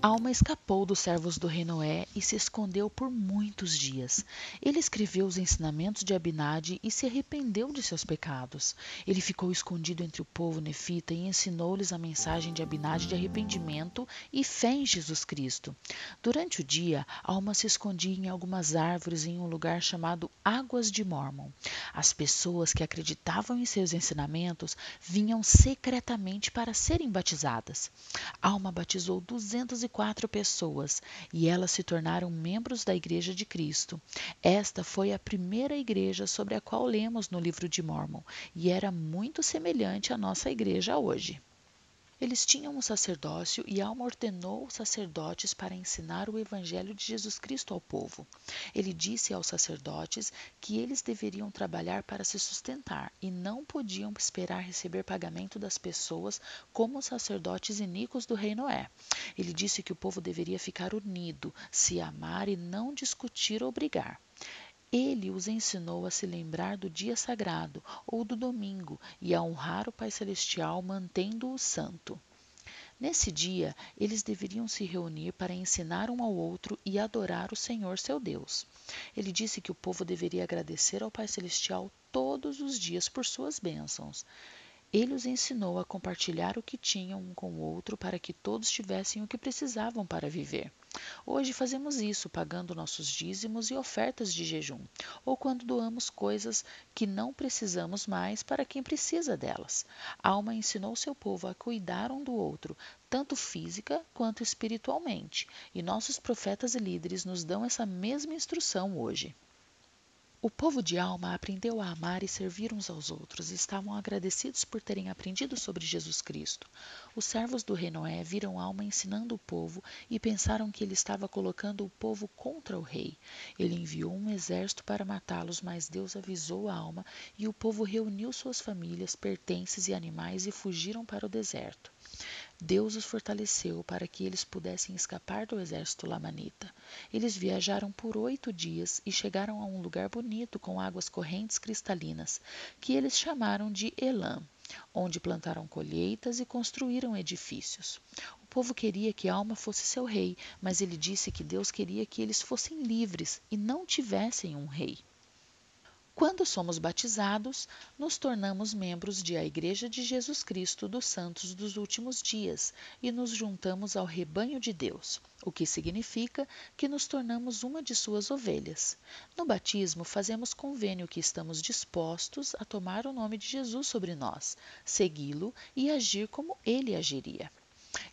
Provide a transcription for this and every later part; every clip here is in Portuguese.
Alma escapou dos servos do rei Noé e se escondeu por muitos dias. Ele escreveu os ensinamentos de Abinadi e se arrependeu de seus pecados. Ele ficou escondido entre o povo nefita e ensinou-lhes a mensagem de Abinadi de arrependimento e fé em Jesus Cristo. Durante o dia, Alma se escondia em algumas árvores em um lugar chamado Águas de Mormon. As pessoas que acreditavam em seus ensinamentos vinham secretamente para serem batizadas. Alma batizou 200 quatro pessoas e elas se tornaram membros da Igreja de Cristo. Esta foi a primeira igreja sobre a qual lemos no livro de Mormon e era muito semelhante à nossa igreja hoje. Eles tinham um sacerdócio e Alma ordenou os sacerdotes para ensinar o evangelho de Jesus Cristo ao povo. Ele disse aos sacerdotes que eles deveriam trabalhar para se sustentar e não podiam esperar receber pagamento das pessoas como os sacerdotes iníquos do rei Noé. Ele disse que o povo deveria ficar unido, se amar e não discutir ou brigar. Ele os ensinou a se lembrar do dia sagrado ou do domingo e a honrar o Pai Celestial mantendo-o santo. Nesse dia, eles deveriam se reunir para ensinar um ao outro e adorar o Senhor seu Deus. Ele disse que o povo deveria agradecer ao Pai Celestial todos os dias por suas bênçãos. Ele os ensinou a compartilhar o que tinham um com o outro para que todos tivessem o que precisavam para viver. Hoje fazemos isso pagando nossos dízimos e ofertas de jejum, ou quando doamos coisas que não precisamos mais para quem precisa delas. Alma ensinou seu povo a cuidar um do outro, tanto física quanto espiritualmente, e nossos profetas e líderes nos dão essa mesma instrução hoje. O povo de Alma aprendeu a amar e servir uns aos outros e estavam agradecidos por terem aprendido sobre Jesus Cristo. Os servos do rei Noé viram Alma ensinando o povo e pensaram que ele estava colocando o povo contra o rei. Ele enviou um exército para matá-los, mas Deus avisou a Alma e o povo reuniu suas famílias, pertences e animais e fugiram para o deserto. Deus os fortaleceu para que eles pudessem escapar do exército lamanita. Eles viajaram por oito dias e chegaram a um lugar bonito com águas correntes cristalinas, que eles chamaram de Elam, onde plantaram colheitas e construíram edifícios. O povo queria que Alma fosse seu rei, mas ele disse que Deus queria que eles fossem livres e não tivessem um rei. Quando somos batizados, nos tornamos membros de a Igreja de Jesus Cristo dos Santos dos Últimos Dias e nos juntamos ao rebanho de Deus, o que significa que nos tornamos uma de suas ovelhas. No batismo, fazemos convênio que estamos dispostos a tomar o nome de Jesus sobre nós, segui-lo e agir como ele agiria.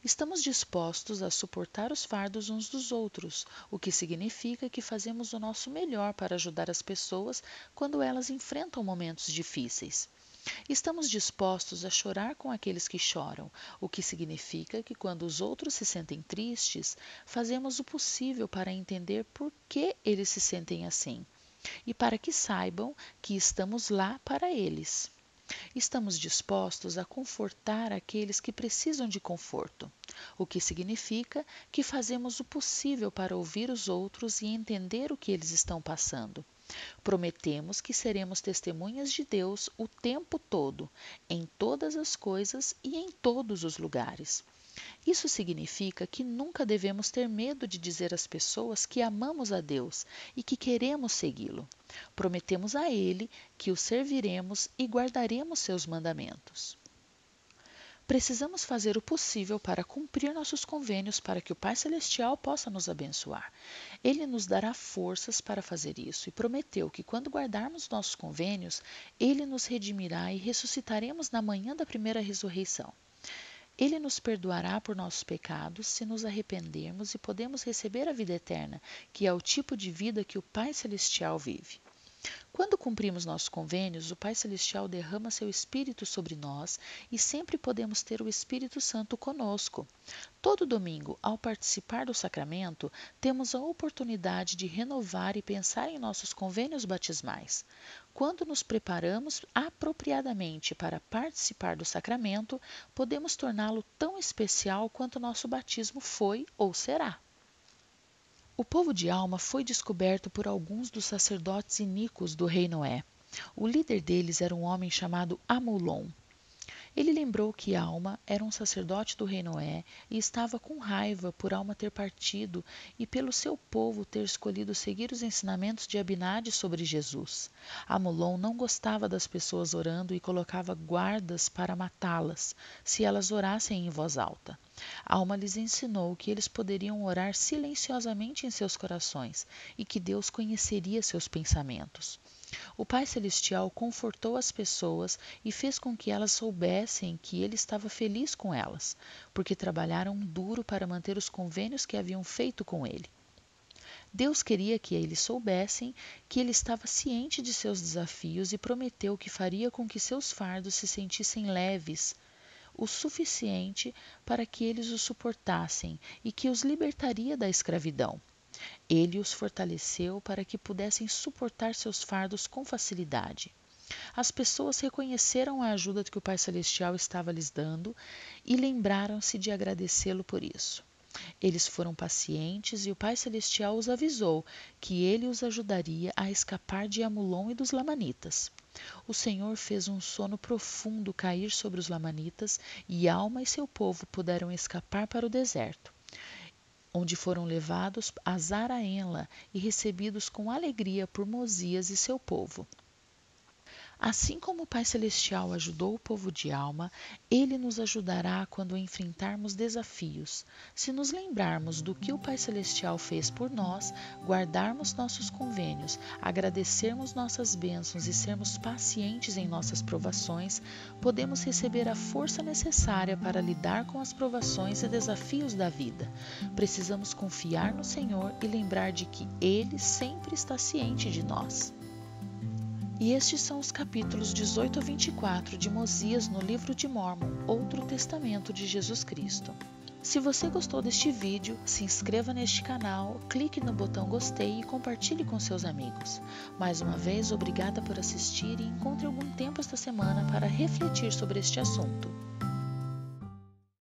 Estamos dispostos a suportar os fardos uns dos outros, o que significa que fazemos o nosso melhor para ajudar as pessoas quando elas enfrentam momentos difíceis. Estamos dispostos a chorar com aqueles que choram, o que significa que quando os outros se sentem tristes, fazemos o possível para entender por que eles se sentem assim e para que saibam que estamos lá para eles. Estamos dispostos a confortar aqueles que precisam de conforto, o que significa que fazemos o possível para ouvir os outros e entender o que eles estão passando. Prometemos que seremos testemunhas de Deus o tempo todo, em todas as coisas e em todos os lugares. Isso significa que nunca devemos ter medo de dizer às pessoas que amamos a Deus e que queremos segui-lo. Prometemos a Ele que o serviremos e guardaremos seus mandamentos. Precisamos fazer o possível para cumprir nossos convênios para que o Pai Celestial possa nos abençoar. Ele nos dará forças para fazer isso e prometeu que, quando guardarmos nossos convênios, Ele nos redimirá e ressuscitaremos na manhã da primeira ressurreição. Ele nos perdoará por nossos pecados se nos arrependermos e podemos receber a vida eterna, que é o tipo de vida que o Pai Celestial vive. Quando cumprimos nossos convênios, o Pai Celestial derrama seu Espírito sobre nós e sempre podemos ter o Espírito Santo conosco. Todo domingo, ao participar do sacramento, temos a oportunidade de renovar e pensar em nossos convênios batismais. Quando nos preparamos apropriadamente para participar do sacramento, podemos torná-lo tão especial quanto nosso batismo foi ou será. O povo de Alma foi descoberto por alguns dos sacerdotes iníquos do rei Noé. O líder deles era um homem chamado Amulon. Ele lembrou que Alma era um sacerdote do rei Noé e estava com raiva por Alma ter partido e pelo seu povo ter escolhido seguir os ensinamentos de Abinade sobre Jesus. Amulon não gostava das pessoas orando e colocava guardas para matá-las se elas orassem em voz alta. Alma lhes ensinou que eles poderiam orar silenciosamente em seus corações e que Deus conheceria seus pensamentos. O Pai Celestial confortou as pessoas e fez com que elas soubessem que ele estava feliz com elas, porque trabalharam duro para manter os convênios que haviam feito com ele. Deus queria que eles soubessem que ele estava ciente de seus desafios e prometeu que faria com que seus fardos se sentissem leves o suficiente para que eles os suportassem e que os libertaria da escravidão. Ele os fortaleceu para que pudessem suportar seus fardos com facilidade. As pessoas reconheceram a ajuda que o Pai Celestial estava lhes dando e lembraram-se de agradecê-lo por isso. Eles foram pacientes e o Pai Celestial os avisou que ele os ajudaria a escapar de Amulon e dos Lamanitas. O Senhor fez um sono profundo cair sobre os Lamanitas e Alma e seu povo puderam escapar para o deserto onde foram levados a Zaraenla e recebidos com alegria por Mosias e seu povo. Assim como o Pai Celestial ajudou o povo de alma, ele nos ajudará quando enfrentarmos desafios. Se nos lembrarmos do que o Pai Celestial fez por nós, guardarmos nossos convênios, agradecermos nossas bênçãos e sermos pacientes em nossas provações, podemos receber a força necessária para lidar com as provações e desafios da vida. Precisamos confiar no Senhor e lembrar de que Ele sempre está ciente de nós. E estes são os capítulos 18 a 24 de Mosias no livro de Mormon, outro testamento de Jesus Cristo. Se você gostou deste vídeo, se inscreva neste canal, clique no botão gostei e compartilhe com seus amigos. Mais uma vez, obrigada por assistir e encontre algum tempo esta semana para refletir sobre este assunto.